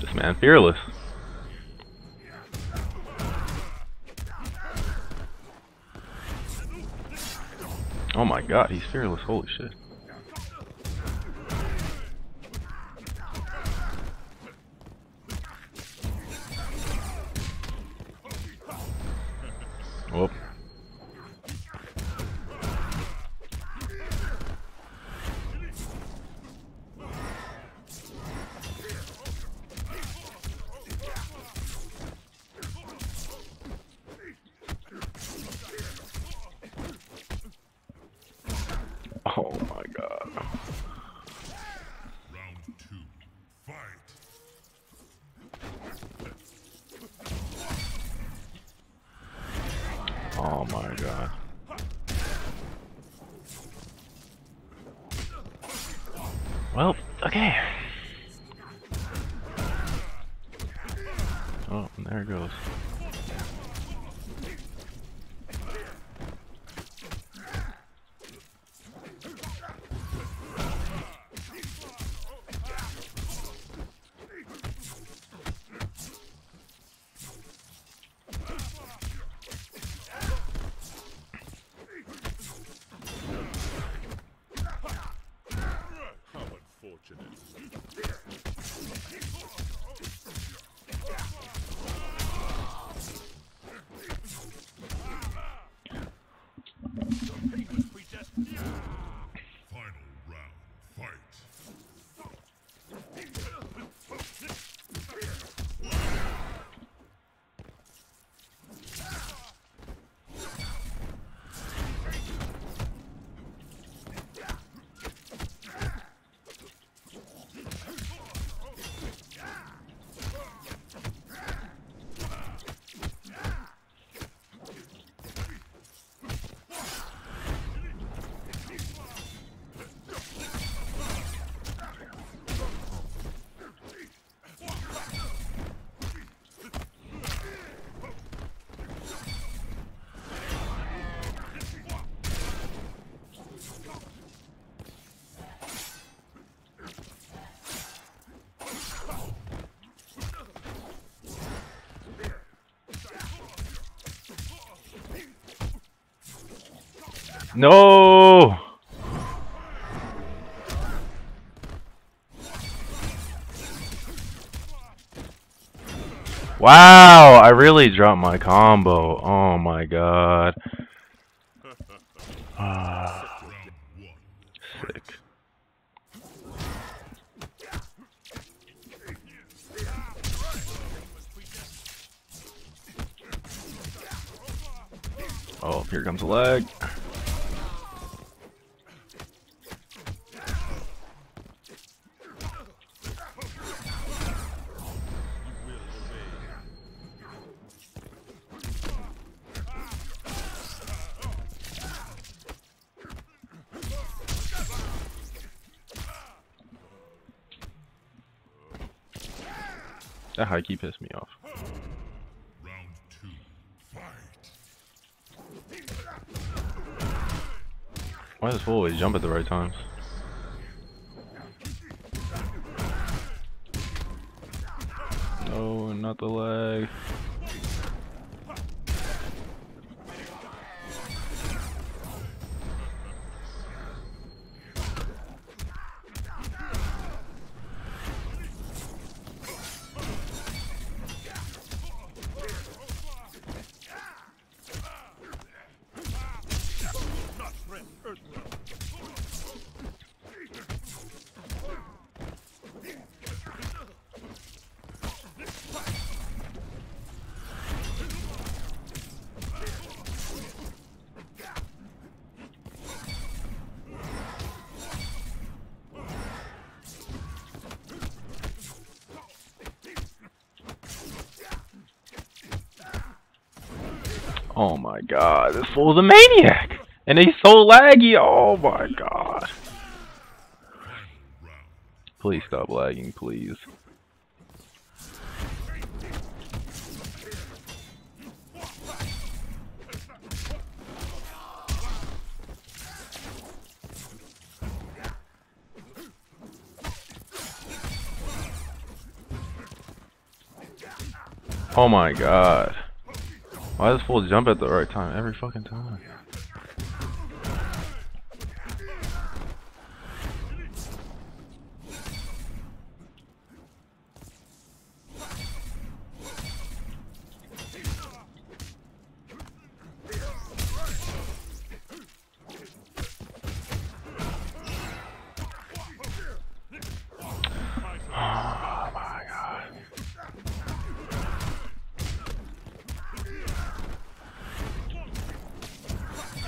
This man fearless. Oh my god, he's fearless. Holy shit. Well, okay. Oh, there it goes. How unfortunate. Final round. Fight. No! Wow, I really dropped my combo. Oh my god. Ah, sick. Oh, here comes a lag. That high key pissed me off. Round two. Fight. Why does Full always jump at the right times? No, not the leg. Oh my god, this fool's a maniac! And he's so laggy, oh my god. Please stop lagging, please. Oh my god. Why does fool jump at the right time every fucking time? Oh my god.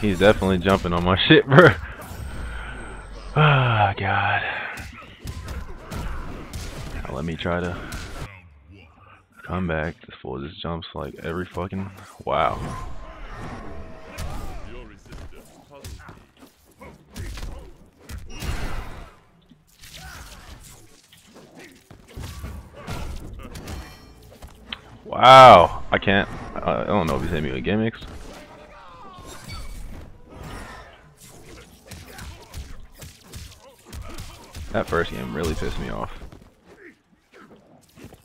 He's definitely jumping on my shit, bro. Ah, god. Now let me try to come back. This fool just jumps like every fucking. Wow. Wow. I can't. I don't know if he's hitting me with gimmicks. That first game really pissed me off.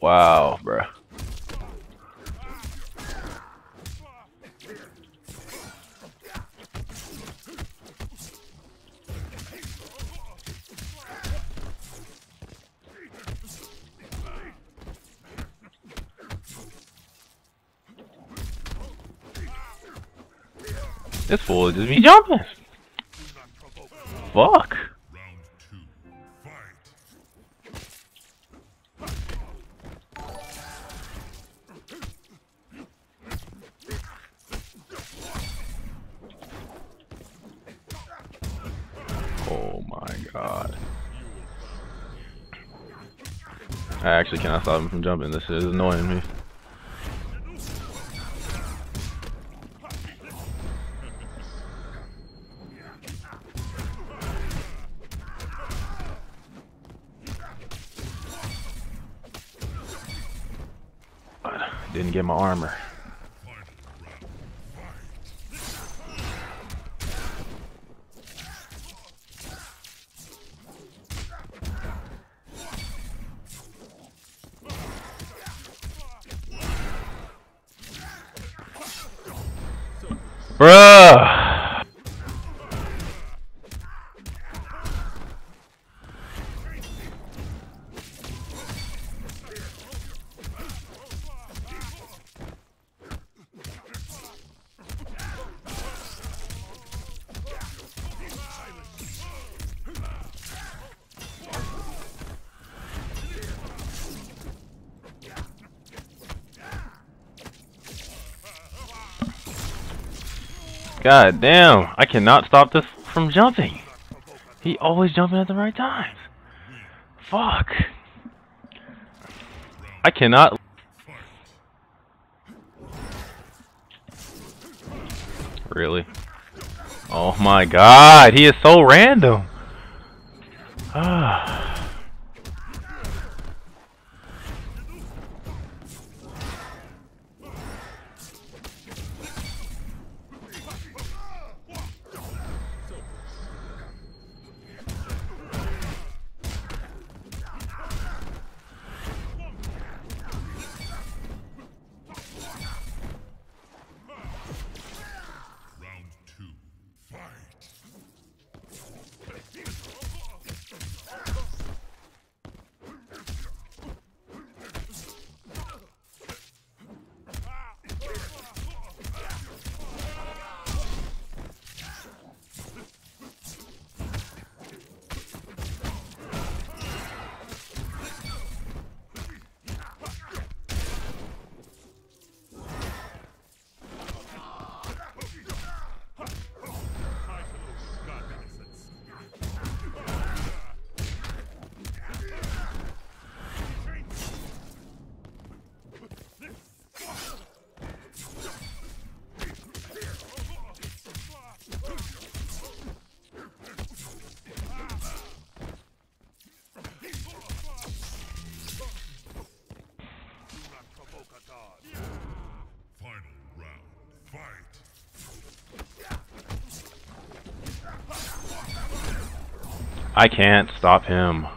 Wow, bruh. This fool is just me jumping. Fuck. Actually cannot stop him from jumping. This is annoying me. Didn't get my armor. Bruh! God damn, I cannot stop this from jumping. He always jumping at the right times. Fuck. I cannot. Really? Oh my god, he is so random. Ah. I can't stop him.